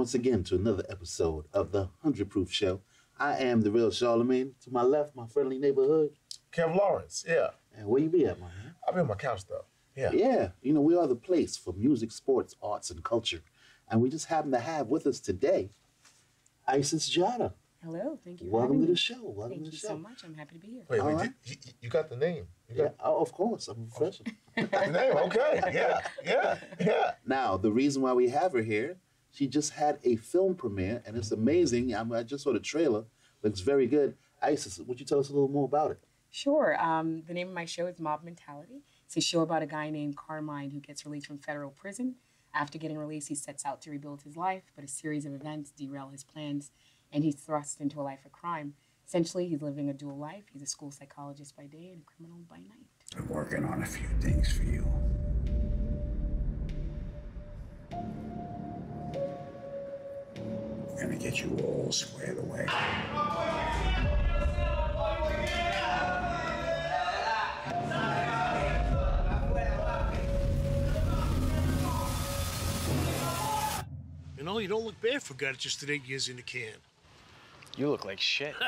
Welcome once again to another episode of the 100 Proof Show. I am the real Charlemagne. To my left, my friendly neighborhood. Kev Lawrence, yeah. And where you be at, man? I'll be on my couch though. Yeah. Yeah, you know, we are the place for music, sports, arts, and culture. And we just happen to have with us today Isis Djata. Hello, thank you. for Welcome having to the show. Welcome Thank to the you show. so much. I'm happy to be here. Wait, wait, right. you, you- you got the name. You Yeah, got oh, of course. I'm a professional. the name. Okay. Yeah. Yeah. Yeah. Now, the reason why we have her here, she just had a film premiere, and it's amazing. I, mean, I just saw the trailer. Looks very good. Isis, would you tell us a little more about it? Sure. Um, the name of my show is Mob Mentality. It's a show about a guy named Carmine who gets released from federal prison. After getting released, he sets out to rebuild his life, but a series of events derail his plans, and he's thrust into a life of crime. Essentially, he's living a dual life. He's a school psychologist by day and a criminal by night. I'm working on a few things for you. Gonna get you all squared away. You know, you don't look bad for a guy that just did eight years in the can. You look like shit.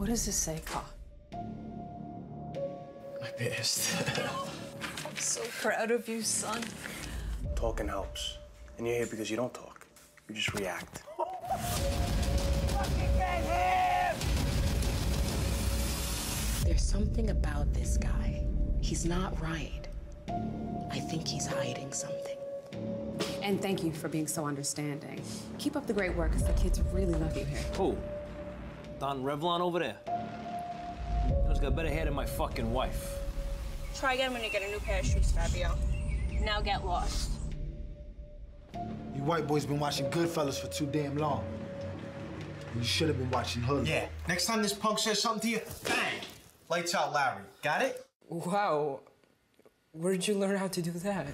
What does this say, Pa? My pissed. I'm so proud of you, son. Talking helps. And you're here because you don't talk. You just react. There's something about this guy. He's not right. I think he's hiding something. And thank you for being so understanding. Keep up the great work, because the kids really love you here. Who? Don Revlon over there? He's got better hair than my fucking wife. Try again when you get a new pair of shoes, Fabio. Now get lost. You white boys been watching Goodfellas for too damn long. You should have been watching Hood. Yeah. Next time this punk says something to you, bang! Lights out, Larry. Got it? Wow. Where did you learn how to do that?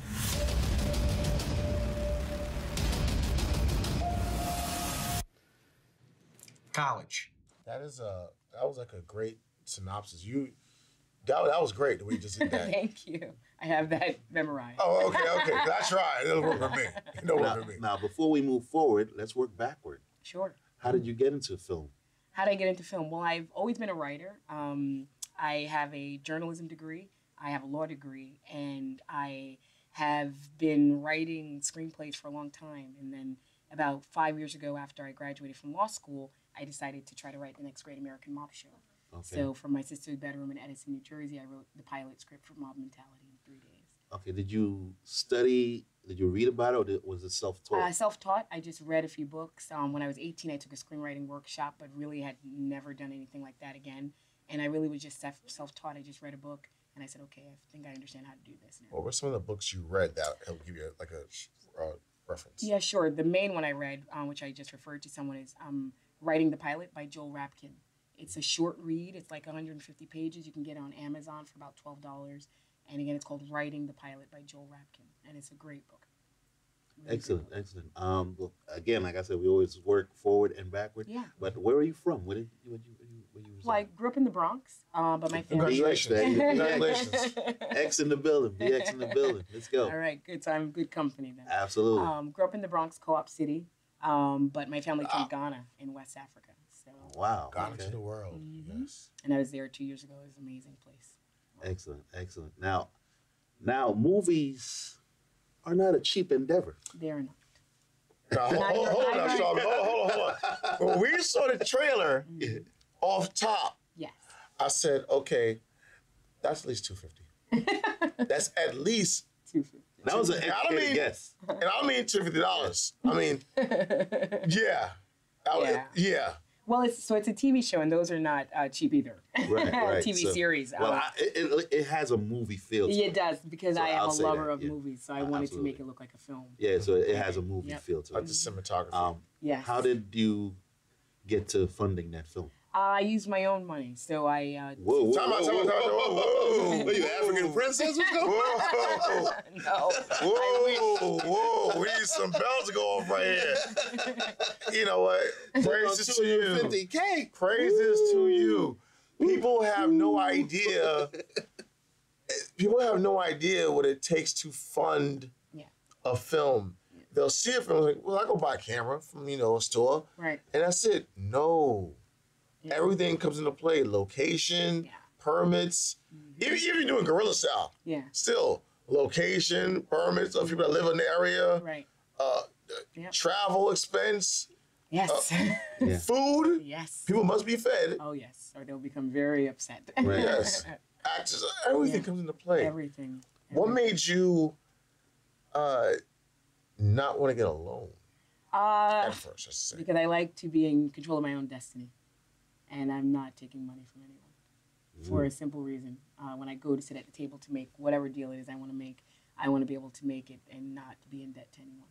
College. That is a that was like a great synopsis. You that, that was great the way you just did that. Thank you. I have that memorized. oh, okay, okay. That's right. It'll work for me. It'll work Now, for me. now, before we move forward, let's work backward. Sure. How did you get into film? How did I get into film? Well, I've always been a writer. Um, I have a journalism degree, I have a law degree, and I have been writing screenplays for a long time. And then about five years ago, after I graduated from law school, I decided to try to write the next great American mob show. Okay. So, from my sister's bedroom in Edison, New Jersey, I wrote the pilot script for Mob Mentality in three days. Okay, did you study? Did you read about it, or did, was it self-taught? Uh, self-taught. I just read a few books. Um, when I was 18, I took a screenwriting workshop, but really had never done anything like that again. And I really was just self- self-taught. I just read a book, and I said, okay, I think I understand how to do this now. What were some of the books you read that will give you like a uh, reference? Yeah, sure. The main one I read, um, which I just referred to someone, is um, Writing the Pilot by Joel Rabkin. It's a short read. It's like 150 pages. You can get it on Amazon for about $12. And again, it's called Writing the Pilot by Joel Rabkin. And it's a great book. Really Excellent, book. excellent. Um, well, again, like I said, we always work forward and backward. Yeah. But where are you from? Where did you, where you, where you, Well, I grew up in the Bronx, uh, but my family. Congratulations. Congratulations. X in the building. Be X in the building. Let's go. All right, good. I'm good company then. Absolutely. Um, grew up in the Bronx, Co-op City, um, but my family from Ghana in West Africa. So, wow. Gone okay. into the world. Mhm. Yes. and I was there two years ago. It was an amazing place. Excellent, excellent. Now, now movies are not a cheap endeavor. They're not. Now, hold, hold, hold on, Neither- Hold, hold, hold on. When we saw the trailer off top, Yes. I said, okay, that's at least two fifty. that's at least, Two fifty. That was an I don't mean- guess. and I don't mean two fifty dollars. I mean, yeah, I- Yeah. yeah. Well, it's so it's a TV show, and those are not uh, cheap either. Right, right. TV So- series. Well, Um, I, it, it, it has a movie feel to it. it does because So I am I'll a lover that, of yeah. movies, so I Uh, wanted to make it look like a film. Yeah, so it has a movie Yep. feel to Like it. the cinematography. Um, Yes. How did you get to funding that film? I use my own money, so I. Uh, Whoa, whoa, Time out, whoa, time out, whoa, time out, whoa, whoa, whoa. Are you African princess? What's going Whoa, no. whoa, whoa! We need some bells to go off right here. You know what? Praises to you. 250K. Praises to you. People have no idea people have no idea what it takes to fund Yeah. a film. They'll see a film like, well, I go buy a camera from you know a store, Right. and that's it. No, everything comes into play: location, permits. Even even you're doing guerrilla style, Yeah. still location, permits of people that live in the area, Right. uh, travel expense, Yes. uh, food. Yes. People must be fed. Oh yes, or they'll become very upset. Yes. Actors, everything comes into play. Everything. What made you uh, not want to get a loan Uh, at first? I because I like to be in control of my own destiny, and I'm not taking money from anyone for a simple reason. Uh, when I go to sit at the table to make whatever deal it is I want to make, I want to be able to make it and not be in debt to anyone.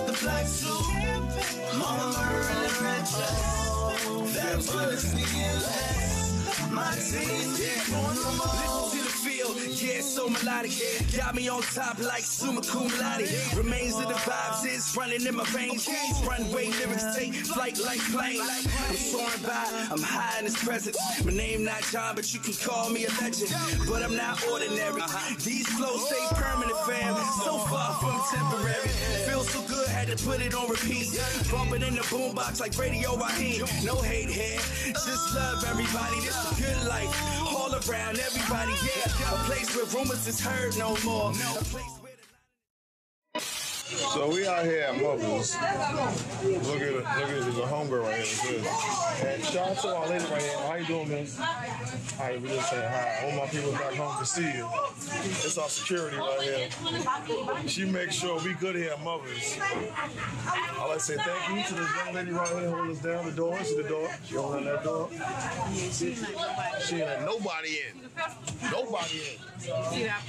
With the black suit. Mama murder in the red dress. That pussy and. My team be doing the most. Yeah, so melodic. Got me on top like summa cum laude. Remains of the vibes is running in my veins. Runway lyrics take flight like planes. I'm soaring by, I'm high in his presence. My name not John, but you can call me a legend. But I'm not ordinary. These flows stay permanent, fam. So far from temporary. Feels so good, had to put it on repeat. Bumping in the boombox like Radio Raheem. No hate here, just love everybody. This a good life, all around everybody. Yeah, place where rumors is heard no more. Place So we out here at Mothers. Look at it. Look at it. There's a homegirl right here. Look at it. And shout out to our lady right here. How you doing, man? Hi, we just saying hi. All my people back home can see you. It's our security right here. She makes sure we good here at Mothers. I like to say thank you to this young lady right here holding us down the door. See the door? She holding that door. She ain't let nobody in. Nobody in. See that?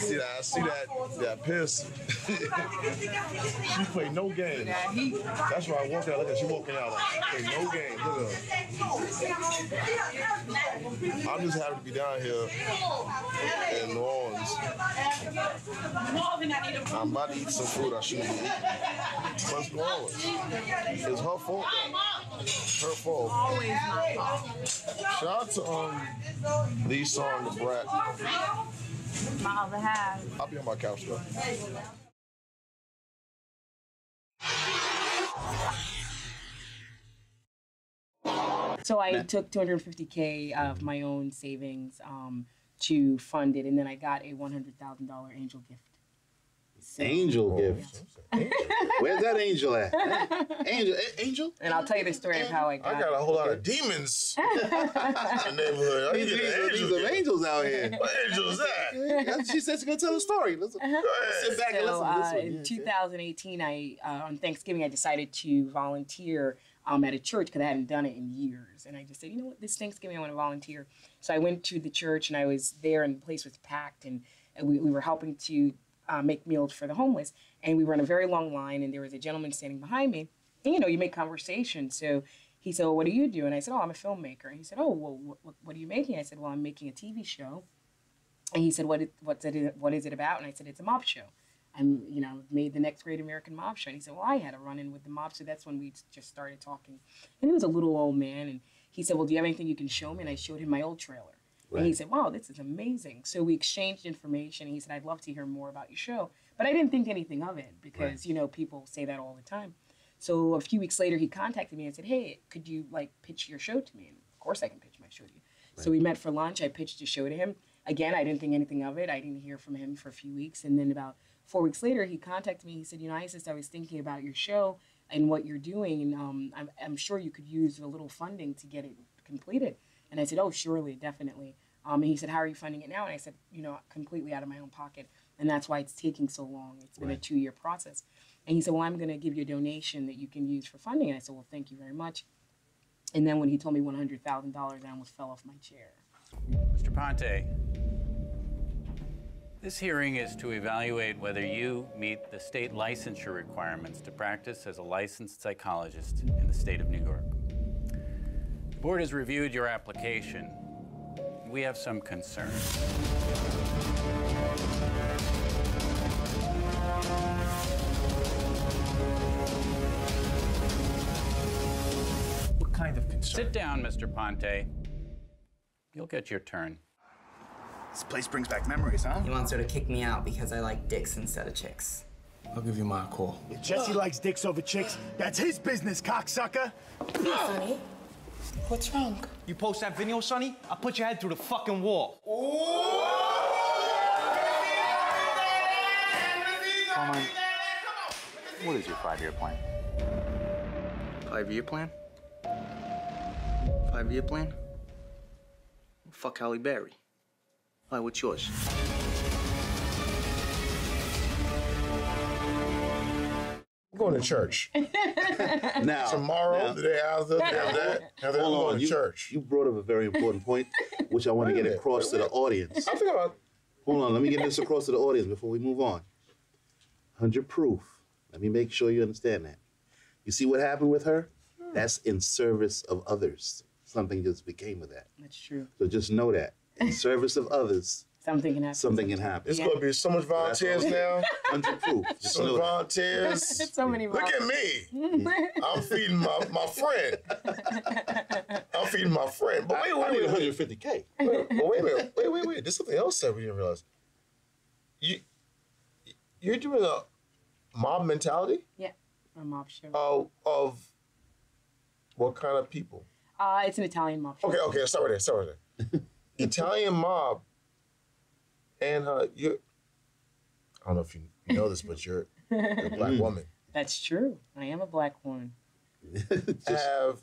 See that? See that. That piss. she played no games. That's why I walked out. Look at she walking out like played no games. Look at her. I'm just happy to be down here in New Orleans. I'm about to eat some food I shouldn't be eating. It's New Orleans. It's her fault. Her fault. Always my fault. Shout out to um Lee Song, the brat. My other half. I'll be on my couch though. So I took 250k of my own savings um, to fund it, and then I got a $100,000 angel gift. Angel gift. Where's that angel at? Angel, angel. And I'll tell you the story of how I got. I got a whole lot of demons in the neighborhood. I These, need an are- these angel are angels out here. What angel is that? She said she's gonna tell a story. Let's sit back and listen to this uh, one. in Yeah, 2018, I uh, on Thanksgiving I decided to volunteer um, at a church because I hadn't done it in years, and I just said, you know what, this Thanksgiving I want to volunteer. So I went to the church and I was there, and the place was packed, and, we, we were helping to uh, make meals for the homeless, and we were in a very long line, and there was a gentleman standing behind me, and you know, you make conversation, so. He said, well, what do you do? And I said, oh, I'm a filmmaker. And he said, oh, well, what, what are you making? I said, well, I'm making a TV show. And he said, what, it, what's it, what is it about? And I said, it's a mob show. I'm, you know, made the next great American mob show. And he said, well, I had a run in with the mob. So that's when we just started talking. And he was a little old man. And he said, well, do you have anything you can show me? And I showed him my old trailer. And he said, wow, this is amazing. So we exchanged information. And he said, I'd love to hear more about your show. But I didn't think anything of it because, you know, people say that all the time. So a few weeks later, he contacted me and said, hey, could you, like, pitch your show to me? And of course I can pitch my show to you. So we met for lunch. I pitched the show to him. Again, I didn't think anything of it. I didn't hear from him for a few weeks. And then about four weeks later, he contacted me. He said, You know, Isis, I was thinking about your show and what you're doing. And um, I'm, I'm sure you could use a little funding to get it completed. And I said, Oh, surely, definitely. Um, and he said, "How are you funding it now?" And I said, "You know, completely out of my own pocket, and that's why it's taking so long. It's been a two-year process." And he said, "Well, I'm going to give you a donation that you can use for funding." And I said, "Well, thank you very much." And then when he told me one hundred thousand dollars, I almost fell off my chair. Mr. Ponte, this hearing is to evaluate whether you meet the state licensure requirements to practice as a licensed psychologist in the state of New York. The board has reviewed your application. We have some concerns. What kind of concern? Sit down, Mr. Ponte. You'll get your turn. This place brings back memories, huh? He wants her to kick me out because I like dicks instead of chicks. I'll give you my call. If Jesse likes dicks over chicks, that's his business, cocksucker. Sonny, what's wrong? You post that video, Sonny? I'll put your head through the fucking wall. Carmine, what is your five-year plan? Five-year plan? Five-year plan? Fuck Halle Berry. Why, what's yours? I'm going to church. Now, Tomorrow, now- the day after, the day after that, after that, I'm Hold going on, to you, church. you brought up a very important point, which I want to get minute, across to the audience. I think about Hold on, let me get this across to the audience before we move on. Hundred proof. Let me make sure you understand that. You see what happened with her? Hmm. That's in service of others. Something just became of that. That's true. So just know that in service of others, Something can happen. something can happen. It's going to be so much volunteers now. Hundred proof. Just So know that. volunteers. so many. Look at me. I'm feeding my, my friend. I'm feeding my friend. But wait, I wait, need wait, wait. 150k. Wait, but wait a minute. Wait, wait, wait. There's something else that we didn't realize. You, you're doing a mob mentality Yeah, a mob show. of, of what kind of people? Uh, it's an Italian mob show. Okay, okay. Start right there. Start right there. Italian mob. And uh, you, I don't know if you know this, but you're, you're a black woman. That's true. I am a black woman. Have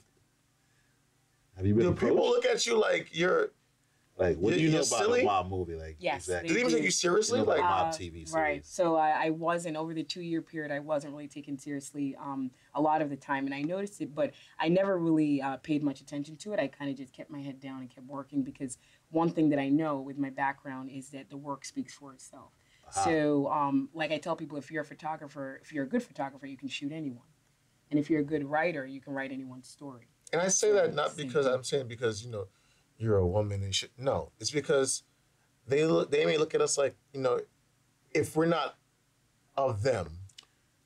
Have you been do approached? people look at you like you're like, what do you you're know about silly? a mob movie? Like, Yes. exactly. Do they even take you seriously? You know, like Like- mob Uh, TV series. Right. So I, I wasn't over the two year period. I wasn't really taken seriously um, a lot of the time, and I noticed it, but I never really uh, paid much attention to it. I kind of just kept my head down and kept working because one thing that I know with my background is that the work speaks for itself. Ah. So, um, like I tell people, if you're a photographer, if you're a good photographer, you can shoot anyone, and if you're a good writer, you can write anyone's story. And I say that not because I'm saying because you know you're a woman and shit. No, it's because they look. They may look at us like you know, if we're not of them.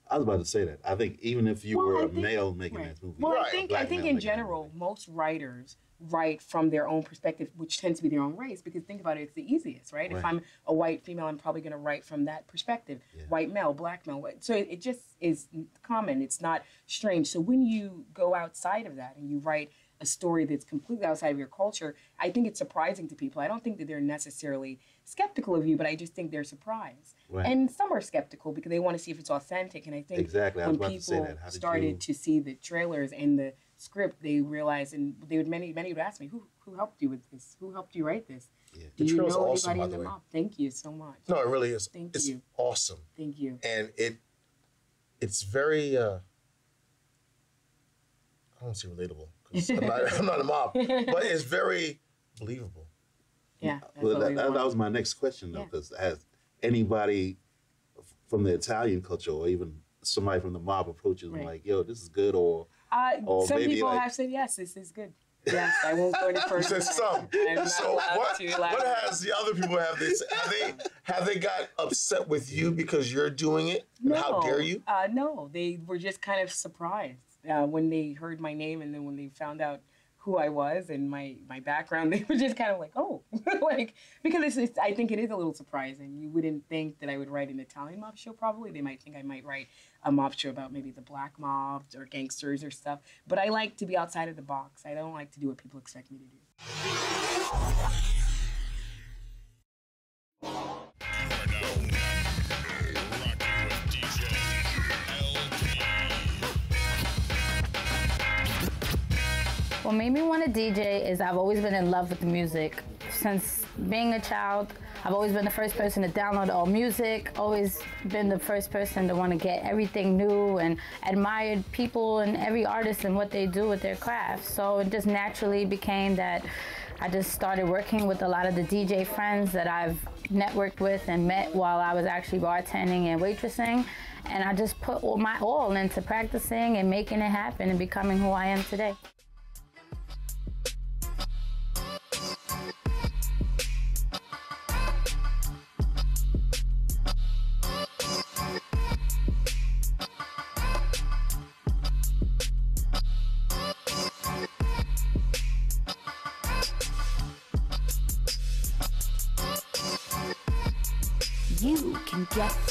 I was about to say that. I think even if you Well, were I a think- male making right. this movie, Well, I right, a think I think in general, most writers write from their own perspective, which tends to be their own race. Because think about it, it's the easiest, right? If I'm a white female, I'm probably going to write from that perspective. White male, black male. white- So it, it just is common. It's not strange. So when you go outside of that and you write a story that's completely outside of your culture, I think it's surprising to people. I don't think that they're necessarily skeptical of you, but I just think they're surprised. Right. And some are skeptical because they want to see if it's authentic. And I think Exactly. I when about to people that. Started you- to see the trailers and the script, they realized, and they would many many would ask me, who who helped you with this? Who helped you write this? Yeah. Do The you trailer's know awesome, anybody by in the the way. mob? Thank you so much. No, it really is. Thank it's you. awesome, Thank you. and it it's very. uh I don't say relatable 'cause I'm not, I'm not a mob, but it's very believable. Yeah. Well, that, we that, that was my next question though, Yeah. because has anybody from the Italian culture or even somebody from the mob approaches and Right. like, "Yo, this is good," or Uh, or some maybe people like- have said yes, this is good. Yes, I won't go any You further. said some. So what? What has the other people have this? have they have they got upset with you because you're doing it? No, how dare you? Uh, no, they were just kind of surprised uh, when they heard my name, and then when they found out who I was and my my background, they were just kind of like, oh, like because it's, it's, I think it is a little surprising. You wouldn't think that I would write an Italian mob show. Probably they might think I might write a mob show about maybe the black mobs or gangsters or stuff. But I like to be outside of the box. I don't like to do what people expect me to do. Made me want to DJ is I've always been in love with music since being a child. I've always been the first person to download all music, always been the first person to want to get everything new and admired people and every artist and what they do with their craft. So it just naturally became that I just started working with a lot of the DJ friends that I've networked with and met while I was actually bartending and waitressing. And I just put all my all into practicing and making it happen and becoming who I am today.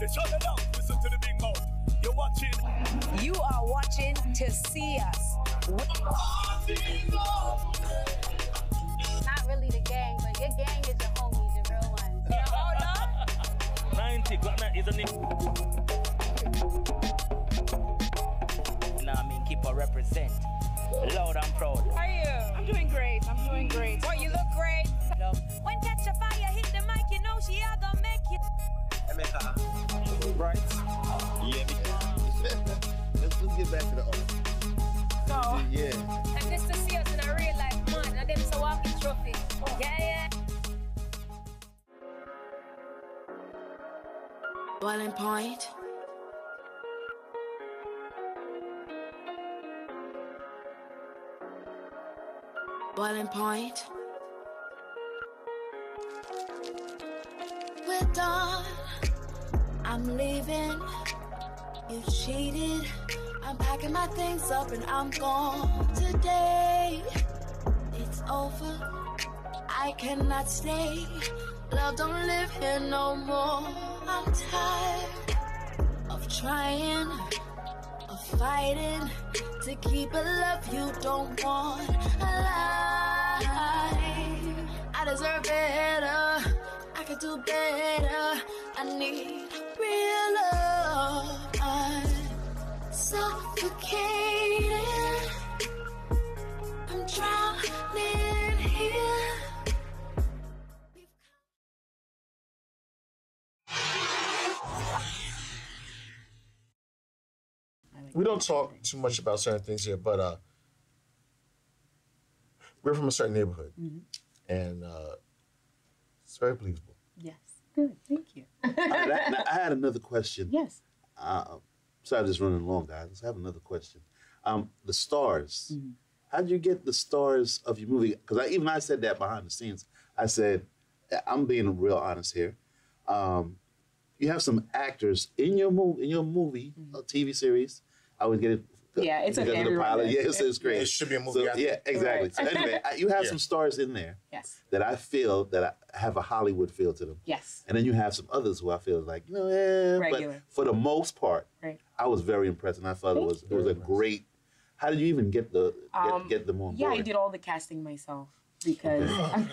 Nicholas on shut it down. Listen to the big mouth. You're watching. You are watching to see us. Not really the gang, but your gang is your homies, the real ones. Yeah, hold up. 90, got that, isn't it? Nah, I mean, keep her represent. Loud and proud. How are you? I'm doing great. I'm doing great. Well, you look great. When Right? Yeah. let's, let's get back to the art. So, Yeah. and this to see us in a real life, man. And them so walking trophy. Yeah, yeah. Boiling point. Boiling point. We're done. I'm leaving. You cheated. I'm packing my things up and I'm gone today. It's over. I cannot stay. Love don't live here no more. I'm tired of trying, of fighting to keep a love you don't want alive. I deserve better. I could do better. I need suffocating. I'm drowning here. We don't talk too much about certain things here, but uh, we're from a certain neighborhood, Mhm. and uh, it's very believable. Yes. Good. Thank you. All right, I, I had another question. Yes. Uh, sorry, I'm just running long, guys. I have another question. Um, the stars. Mm-hmm. How did you get the stars of your movie? Because I, even I said that behind the scenes. I said, I'm being real honest here. Um, you have some actors in your movie, in your movie, a TV series. I would get it. Yeah, it's because okay, of the pilot. does. Yes, it's great. It should be a movie So, yeah, exactly. Right. So anyway, I- you have Yeah. some stars in there Yes. that I feel that I have a Hollywood feel to them. Yes. And then you have some others who I feel like, you know, eh, Regular. but for the most part, Right. I was very impressed, and I thought it was it was a great. How did you even get the get, Um, get them on Yeah, board? I did all the casting myself because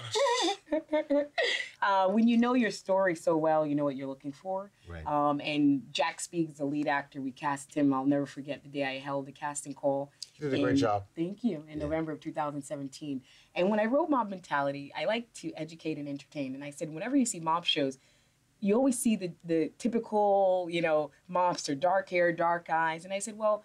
uh, when you know your story so well, you know what you're looking for. Right. Um, and Jack Speaks, the lead actor, we cast him. I'll never forget the day I held the casting call. You did a great job. Thank you. In November of 2017. And when I wrote Mob Mentality, I like to educate and entertain. And I said, whenever you see mob shows, you always see the, the typical, you know, mobster, dark hair, dark eyes. And I said, well,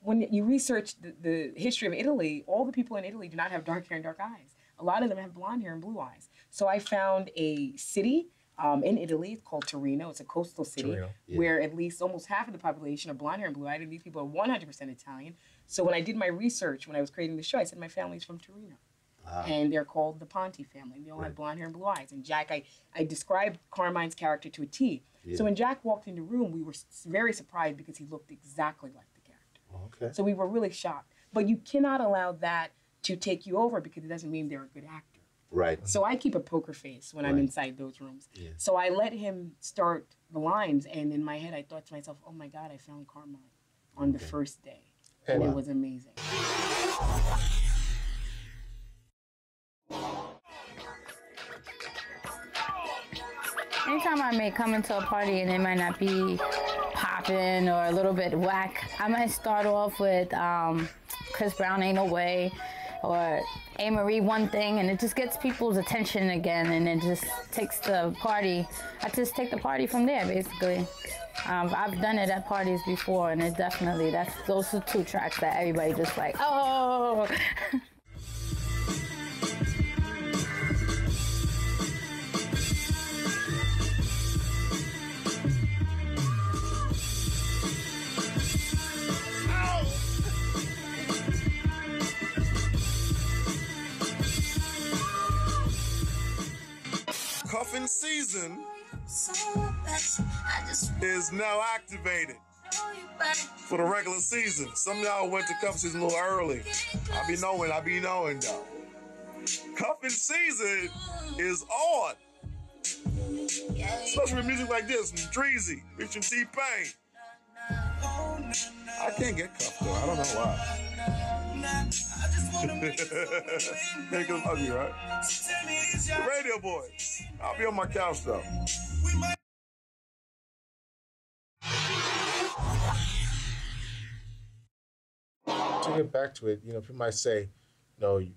when you research the, the history of Italy, all the people in Italy do not have dark hair and dark eyes. A lot of them have blonde hair and blue eyes. So I found a city um, in Italy it's called Torino. It's a coastal city Torino. Yeah. where at least almost half of the population are blonde hair and blue eyed, and these people are 100% Italian. So when I did my research, when I was creating the show, I said my family's from Torino. Ah. And they're called the Ponti family. They all have blonde hair and blue eyes. And Jack, I, I described Carmine's character to a T. Yeah. So when Jack walked in the room, we were very surprised because he looked exactly like the character. Okay. So we were really shocked. But you cannot allow that to take you over because it doesn't mean they're a good actor. Right. So I keep a poker face when I'm inside those rooms. Yeah. So I let him start the lines, and in my head, I thought to myself, "Oh my God, I found Carmine on the first day, and Wow. it was amazing." Anytime I may come into a party and it might not be popping or a little bit whack, I might start off with um, Chris Brown Ain't No Way or Amerie One Thing, and it just gets people's attention again and it just takes the party. I just take the party from there, basically. Um, I've done it at parties before, and it definitely, that's those are two tracks that everybody just like, oh. Cuffing season is now activated for the regular season. Some y'all went to cuff season a little early. I be knowing, I be knowing though. Cuffing season is on. Especially with music like this from Dreezy, featuring T Pain. I can't get cuffed though. I don't know why. Make them ugly, right? The Radio Boys. I'll be on my couch though. to get back to it, you know, people might say, no, you,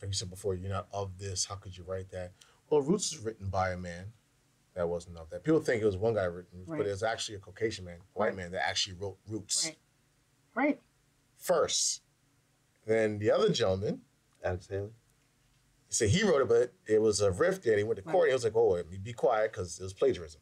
like you said before, you're not of this. How could you write that? Well, Roots is written by a man that wasn't of that. People think it was one guy written Right. but it was actually a Caucasian man, white Right. man that actually wrote Roots Right. Right. first. Then the other gentleman, Alex Haley, he said he wrote it, but it was a riff there. And he went to court. Right. And he was like, oh, be quiet because it was plagiarism.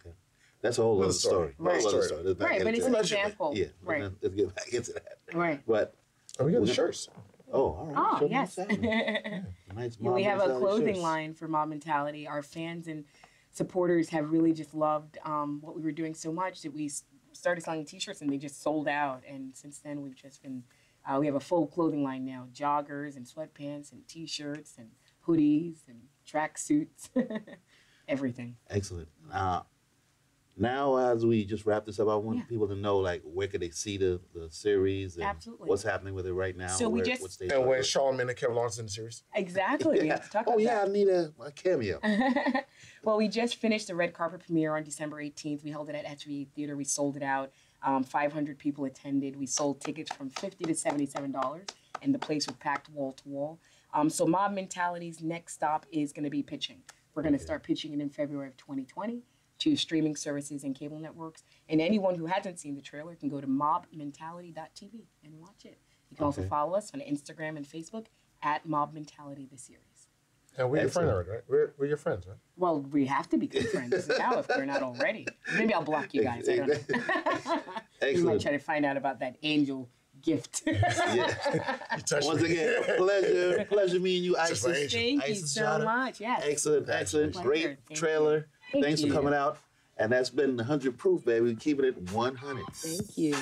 Okay. That's a whole Another other story. story. Right. Whole other Story. story. Let's Right, but it's an example. Yeah. Right. Let's get back into that. Right. But Oh, we got the shirts. Oh, all right. Oh, Show yes. what's happening. Nice Yeah, we have a clothing shirts. line for Mob Mentality. Our fans and supporters have really just loved um, what we were doing so much that we started selling T-shirts and they just sold out. And since then, we've just been uh, we have a full clothing line now: joggers and sweatpants and T-shirts and hoodies and track suits, everything. Excellent. Uh, now, as we just wrap this up, I want Yeah. people to know, like, where could they see the, the series and Absolutely. what's happening with it right now? So we just- what And are when we? Charlamagne and Kevin Lawrence in the series. Exactly. We have to talk oh about yeah, that. I need a, a cameo. well, we just finished the red carpet premiere on December 18th. We held it at HV Theater. We sold it out. Um, 500 people attended. We sold tickets from 50 to $77, and the place was packed wall to wall. Um, so, Mob Mentality's next stop is going to be pitching. We're going to start pitching it in February of 2020 to streaming services and cable networks. And anyone who hasn't seen the trailer can go to mobmentality.tv and watch it. You can also follow us on Instagram and Facebook at Mob Mentality, the series. And we're your friends already, right? We're, we're your friends, right? Well, we have to be good friends now if we're not already. Maybe I'll block you guys. I don't know. you might Excellent. try to find out about that angel gift. Once again, pleasure, pleasure meeting you, Just for Isis. Thank you so Djata. much. Yes. Excellent, excellent, Pleasure. great Thank trailer. Thank Thanks you. for coming out. And that's been 100 proof, baby. Keeping it 100. Thank you.